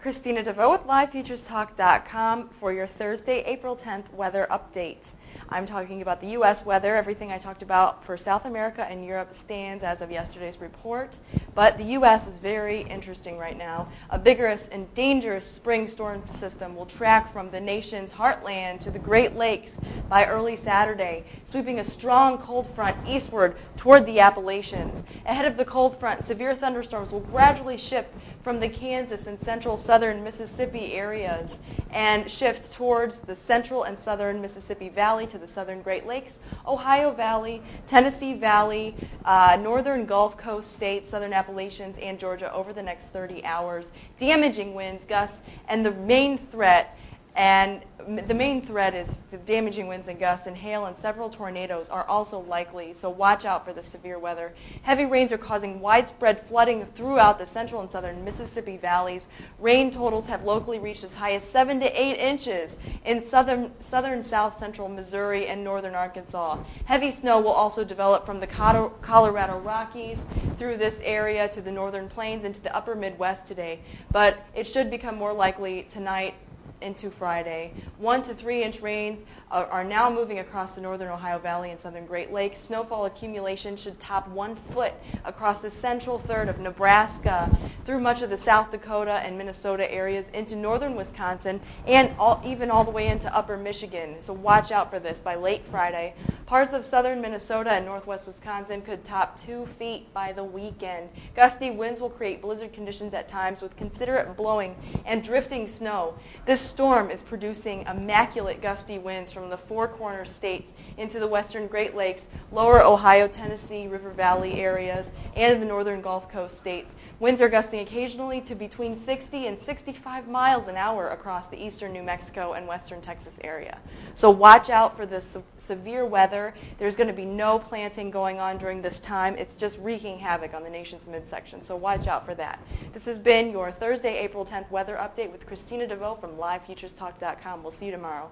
Christina DeVoe with LiveFuturesTalk.com for your Thursday, April 10th weather update. I'm talking about the U.S. weather. Everything I talked about for South America and Europe stands as of yesterday's report. But the U.S. is very interesting right now. A vigorous and dangerous spring storm system will track from the nation's heartland to the Great Lakes by early Saturday, sweeping a strong cold front eastward toward the Appalachians. Ahead of the cold front, severe thunderstorms will gradually shift from the Kansas and central southern Mississippi areas and shift towards the central and southern Mississippi Valley to the southern Great Lakes, Ohio Valley, Tennessee Valley, uh, northern Gulf Coast states, southern Appalachians, and Georgia over the next 30 hours. Damaging winds, gusts, and the main threat and the main threat is damaging winds and gusts, and hail and several tornadoes are also likely, so watch out for the severe weather. Heavy rains are causing widespread flooding throughout the central and southern Mississippi valleys. Rain totals have locally reached as high as 7 to 8 inches in southern, southern south central Missouri and northern Arkansas. Heavy snow will also develop from the Colorado Rockies through this area to the northern plains into the upper Midwest today, but it should become more likely tonight into Friday. One to three inch rains are, are, now moving across the northern Ohio Valley and southern Great Lakes. Snowfall accumulation should top one foot across the central third of Nebraska through much of the South Dakota and Minnesota areas into northern Wisconsin and all, even all the way into upper Michigan. So watch out for this by late Friday. Parts of southern Minnesota and northwest Wisconsin could top two feet by the weekend. Gusty winds will create blizzard conditions at times with considerate blowing and drifting snow. This storm is producing immaculate gusty winds from the Four Corners states into the western Great Lakes, lower Ohio, Tennessee, River Valley areas, and in the northern Gulf Coast states. Winds are gusting occasionally to between 60 and 65 miles an hour across the eastern New Mexico and western Texas area. So watch out for this se severe weather. There's going to be no planting going on during this time. It's just wreaking havoc on the nation's midsection. So watch out for that. This has been your Thursday, April 10th weather update with Christina DeVoe from LiveFuturesTalk.com. We'll see you tomorrow.